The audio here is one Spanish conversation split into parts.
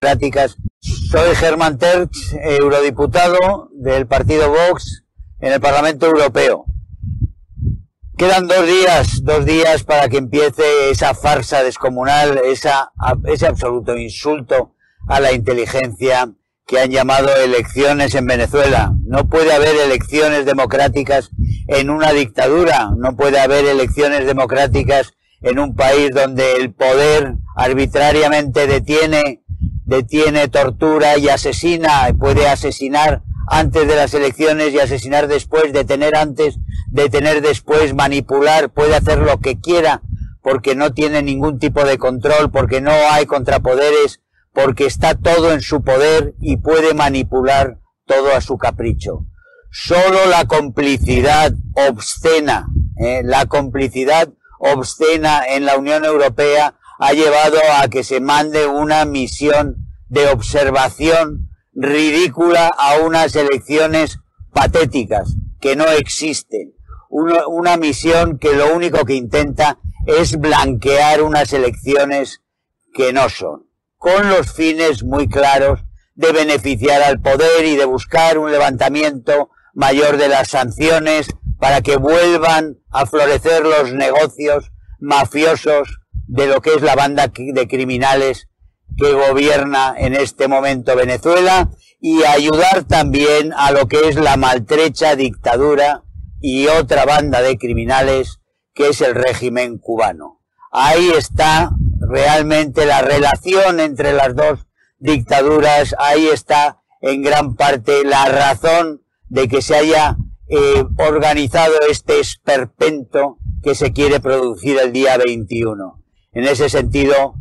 democráticas. Soy Germán Terch, eurodiputado del partido Vox en el Parlamento Europeo. Quedan dos días, dos días para que empiece esa farsa descomunal, ese absoluto insulto a la inteligencia que han llamado elecciones en Venezuela. No puede haber elecciones democráticas en una dictadura, no puede haber elecciones democráticas en un país donde el poder arbitrariamente detiene, detiene, tortura y asesina, puede asesinar antes de las elecciones y asesinar después, detener antes, detener después, manipular, puede hacer lo que quiera porque no tiene ningún tipo de control, porque no hay contrapoderes, porque está todo en su poder y puede manipular todo a su capricho. Solo la complicidad obscena, eh, la complicidad obscena en la Unión Europea ha llevado a que se mande una misión de observación ridícula a unas elecciones patéticas que no existen. Una, misión que lo único que intenta es blanquear unas elecciones que no son, con los fines muy claros de beneficiar al poder y de buscar un levantamiento mayor de las sanciones para que vuelvan a florecer los negocios mafiosos de lo que es la banda de criminales que gobierna en este momento Venezuela y ayudar también a lo que es la maltrecha dictadura y otra banda de criminales que es el régimen cubano. Ahí está realmente la relación entre las dos dictaduras, ahí está en gran parte la razón de que se haya eh, organizado este esperpento que se quiere producir el día 21. En ese sentido,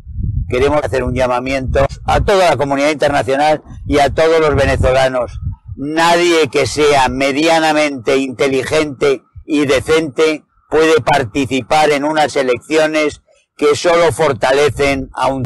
queremos hacer un llamamiento a toda la comunidad internacional y a todos los venezolanos. Nadie que sea medianamente inteligente y decente puede participar en unas elecciones que solo fortalecen a un...